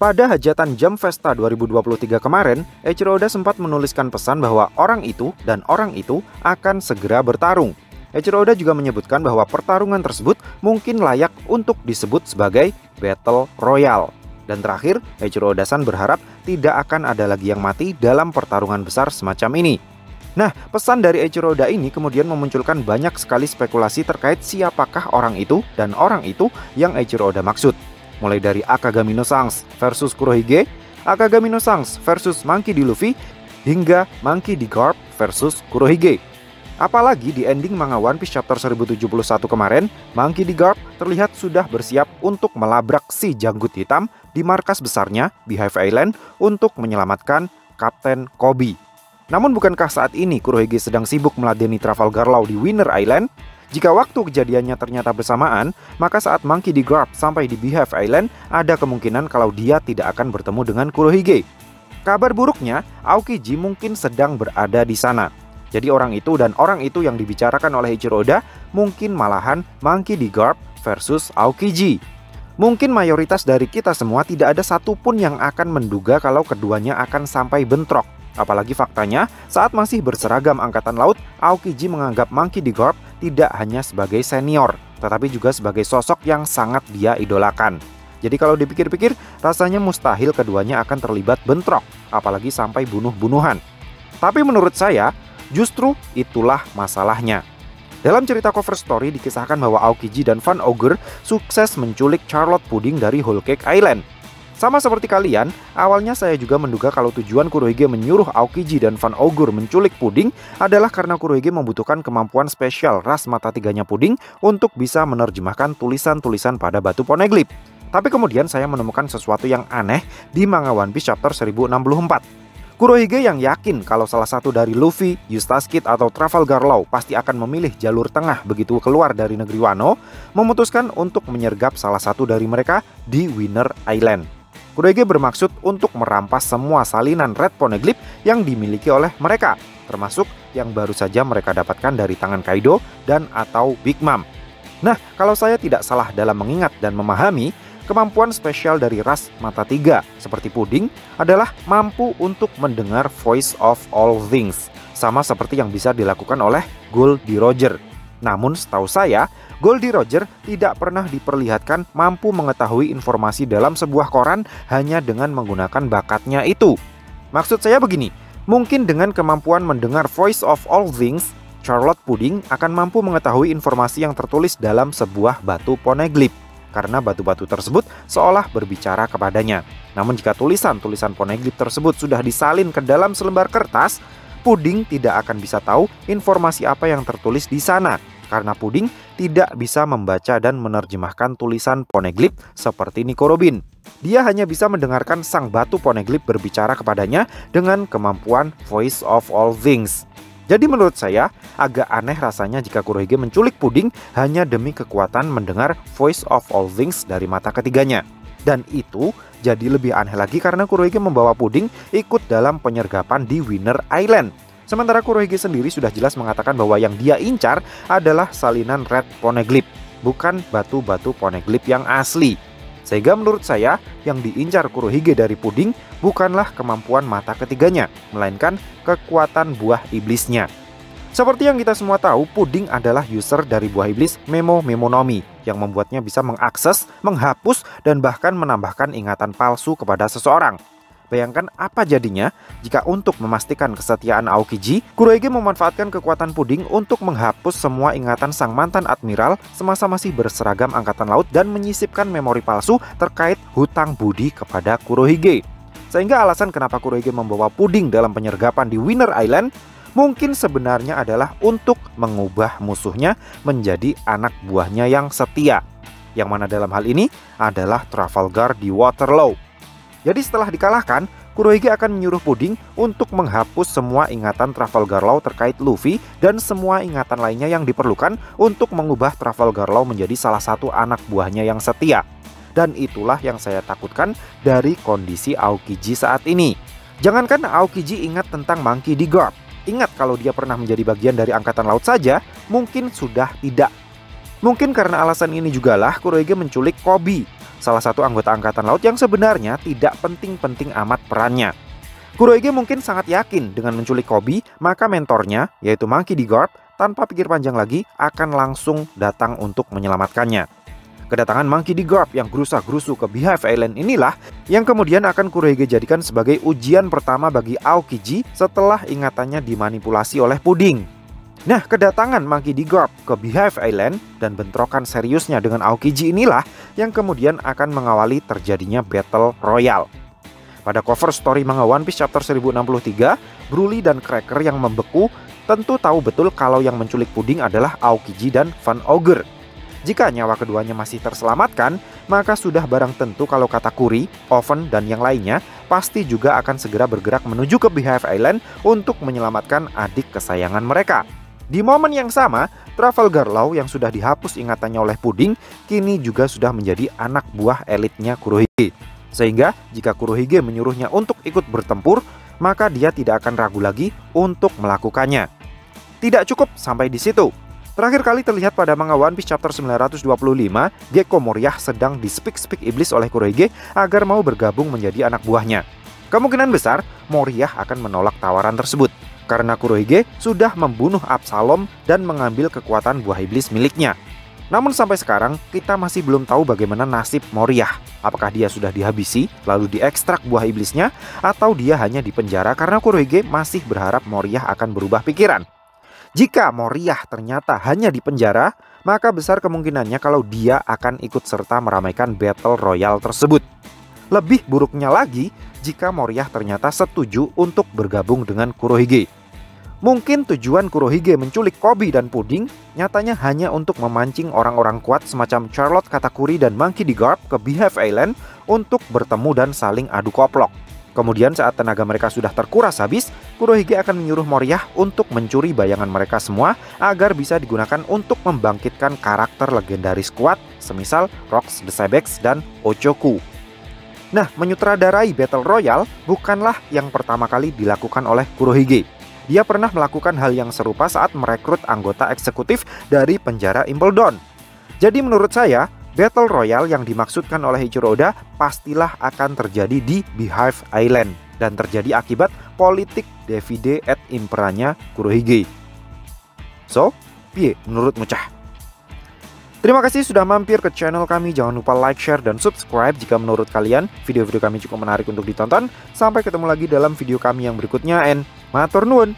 Pada hajatan Jam Festa 2023 kemarin, Eiichiro Oda sempat menuliskan pesan bahwa orang itu dan orang itu akan segera bertarung. Eiichiro Oda juga menyebutkan bahwa pertarungan tersebut mungkin layak untuk disebut sebagai Battle Royale. Dan terakhir, Eiichiro Oda-san berharap tidak akan ada lagi yang mati dalam pertarungan besar semacam ini. Nah, pesan dari Eiichiro Oda ini kemudian memunculkan banyak sekali spekulasi terkait siapakah orang itu dan orang itu yang Eiichiro Oda maksud mulai dari Akagami no Sangs versus Kurohige, Akagami no Sangs versus Monkey D. Luffy, hingga Monkey D. Garp versus Kurohige. Apalagi di ending manga One Piece chapter 1071 kemarin, Monkey D. Garp terlihat sudah bersiap untuk melabrak si janggut hitam di markas besarnya, Beehive Island, untuk menyelamatkan Kapten Kobe. Namun bukankah saat ini Kurohige sedang sibuk meladeni Trafalgar Law di Winner Island? Jika waktu kejadiannya ternyata bersamaan, maka saat Monkey di Garp sampai di Beehive Island, ada kemungkinan kalau dia tidak akan bertemu dengan Kurohige. Kabar buruknya, Aokiji mungkin sedang berada di sana. Jadi orang itu dan orang itu yang dibicarakan oleh Ichiro Oda mungkin malahan Monkey di Garp versus Aokiji. Mungkin mayoritas dari kita semua tidak ada satupun yang akan menduga kalau keduanya akan sampai bentrok. Apalagi faktanya, saat masih berseragam Angkatan Laut, Aokiji menganggap Monkey D. Garp tidak hanya sebagai senior, tetapi juga sebagai sosok yang sangat dia idolakan. Jadi kalau dipikir-pikir, rasanya mustahil keduanya akan terlibat bentrok, apalagi sampai bunuh-bunuhan. Tapi menurut saya, justru itulah masalahnya. Dalam cerita cover story dikisahkan bahwa Aokiji dan Van Ogre sukses menculik Charlotte Pudding dari Whole Cake Island. Sama seperti kalian, awalnya saya juga menduga kalau tujuan Kurohige menyuruh Aokiji dan Van Ogur menculik puding adalah karena Kurohige membutuhkan kemampuan spesial ras mata tiganya puding untuk bisa menerjemahkan tulisan-tulisan pada batu poneglyph. Tapi kemudian saya menemukan sesuatu yang aneh di manga One Piece chapter 1064. Kurohige yang yakin kalau salah satu dari Luffy, Eustace Kid atau Trafalgar Law pasti akan memilih jalur tengah begitu keluar dari negeri Wano, memutuskan untuk menyergap salah satu dari mereka di Winner Island. Kurohige bermaksud untuk merampas semua salinan Red Poneglyph yang dimiliki oleh mereka, termasuk yang baru saja mereka dapatkan dari tangan Kaido dan atau Big Mom. Nah, kalau saya tidak salah dalam mengingat dan memahami, kemampuan spesial dari ras mata tiga seperti puding adalah mampu untuk mendengar voice of all things, sama seperti yang bisa dilakukan oleh Goldie Roger. Namun setahu saya, Goldie Roger tidak pernah diperlihatkan mampu mengetahui informasi dalam sebuah koran hanya dengan menggunakan bakatnya itu. Maksud saya begini, mungkin dengan kemampuan mendengar voice of all things, Charlotte Pudding akan mampu mengetahui informasi yang tertulis dalam sebuah batu poneglyph karena batu-batu tersebut seolah berbicara kepadanya. Namun jika tulisan-tulisan poneglyph tersebut sudah disalin ke dalam selembar kertas, puding tidak akan bisa tahu informasi apa yang tertulis di sana karena puding tidak bisa membaca dan menerjemahkan tulisan poneglyph seperti Nico Robin. Dia hanya bisa mendengarkan sang batu poneglyph berbicara kepadanya dengan kemampuan voice of all things. Jadi menurut saya, agak aneh rasanya jika Kurohige menculik puding hanya demi kekuatan mendengar voice of all things dari mata ketiganya. Dan itu jadi lebih aneh lagi karena Kurohige membawa puding ikut dalam penyergapan di Winner Island Sementara Kurohige sendiri sudah jelas mengatakan bahwa yang dia incar adalah salinan red poneglyph, bukan batu-batu poneglyph yang asli. Sehingga menurut saya, yang diincar Kurohige dari puding bukanlah kemampuan mata ketiganya, melainkan kekuatan buah iblisnya. Seperti yang kita semua tahu, puding adalah user dari buah iblis Memo Memonomi yang membuatnya bisa mengakses, menghapus, dan bahkan menambahkan ingatan palsu kepada seseorang. Bayangkan apa jadinya jika untuk memastikan kesetiaan Aokiji, Kurohige memanfaatkan kekuatan puding untuk menghapus semua ingatan sang mantan admiral semasa masih berseragam angkatan laut dan menyisipkan memori palsu terkait hutang budi kepada Kurohige. Sehingga alasan kenapa Kurohige membawa puding dalam penyergapan di Winner Island mungkin sebenarnya adalah untuk mengubah musuhnya menjadi anak buahnya yang setia. Yang mana dalam hal ini adalah Trafalgar di Waterloo. Jadi setelah dikalahkan, Kurohige akan menyuruh Puding untuk menghapus semua ingatan Trafalgar Law terkait Luffy dan semua ingatan lainnya yang diperlukan untuk mengubah Trafalgar Law menjadi salah satu anak buahnya yang setia. Dan itulah yang saya takutkan dari kondisi Aokiji saat ini. Jangankan Aokiji ingat tentang Monkey D. Garp, ingat kalau dia pernah menjadi bagian dari Angkatan Laut saja, mungkin sudah tidak. Mungkin karena alasan ini jugalah Kurohige menculik Kobe salah satu anggota angkatan laut yang sebenarnya tidak penting-penting amat perannya. Kurohige mungkin sangat yakin dengan menculik Kobe, maka mentornya, yaitu Monkey D. Garp, tanpa pikir panjang lagi akan langsung datang untuk menyelamatkannya. Kedatangan Monkey D. Garp yang gerusa-gerusu ke Beehive Island inilah yang kemudian akan Kurohige jadikan sebagai ujian pertama bagi Aokiji setelah ingatannya dimanipulasi oleh Puding. Nah, kedatangan Monkey D. Garp ke Beehive Island dan bentrokan seriusnya dengan Aokiji inilah yang kemudian akan mengawali terjadinya Battle Royale. Pada cover story manga One Piece chapter 1063, Broly dan Cracker yang membeku tentu tahu betul kalau yang menculik puding adalah Aokiji dan Van Ogre. Jika nyawa keduanya masih terselamatkan, maka sudah barang tentu kalau Katakuri, Oven, dan yang lainnya pasti juga akan segera bergerak menuju ke Beehive Island untuk menyelamatkan adik kesayangan mereka. Di momen yang sama, Trafalgar Law yang sudah dihapus ingatannya oleh Puding kini juga sudah menjadi anak buah elitnya Kurohige. Sehingga jika Kurohige menyuruhnya untuk ikut bertempur, maka dia tidak akan ragu lagi untuk melakukannya. Tidak cukup sampai di situ. Terakhir kali terlihat pada manga One Piece chapter 925, Gecko Moriah sedang dispik-spik iblis oleh Kurohige agar mau bergabung menjadi anak buahnya. Kemungkinan besar Moriah akan menolak tawaran tersebut karena Kurohige sudah membunuh Absalom dan mengambil kekuatan buah iblis miliknya. Namun sampai sekarang kita masih belum tahu bagaimana nasib Moriah. Apakah dia sudah dihabisi lalu diekstrak buah iblisnya atau dia hanya dipenjara karena Kurohige masih berharap Moriah akan berubah pikiran. Jika Moriah ternyata hanya dipenjara, maka besar kemungkinannya kalau dia akan ikut serta meramaikan Battle Royale tersebut. Lebih buruknya lagi jika Moriah ternyata setuju untuk bergabung dengan Kurohige. Mungkin tujuan Kurohige menculik Kobe dan Puding nyatanya hanya untuk memancing orang-orang kuat semacam Charlotte Katakuri dan Monkey D. Garp ke Beehive Island untuk bertemu dan saling adu koplok. Kemudian saat tenaga mereka sudah terkuras habis, Kurohige akan menyuruh Moriah untuk mencuri bayangan mereka semua agar bisa digunakan untuk membangkitkan karakter legendaris kuat semisal Rox the Cybex dan Ochoku. Nah, menyutradarai Battle Royale bukanlah yang pertama kali dilakukan oleh Kurohige. Dia pernah melakukan hal yang serupa saat merekrut anggota eksekutif dari penjara Impledon. Jadi menurut saya, Battle Royale yang dimaksudkan oleh Ichiro Oda pastilah akan terjadi di Beehive Island dan terjadi akibat politik Davide et Imperanya Kurohige. So, piye menurut Mucah? Terima kasih sudah mampir ke channel kami. Jangan lupa like, share, dan subscribe jika menurut kalian video-video kami cukup menarik untuk ditonton. Sampai ketemu lagi dalam video kami yang berikutnya and Matur nuwun.